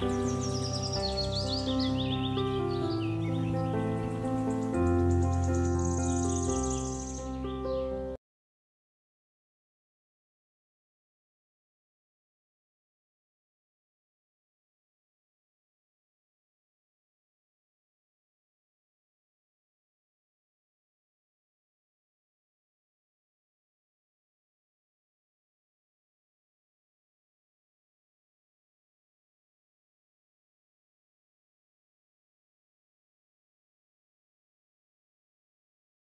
Música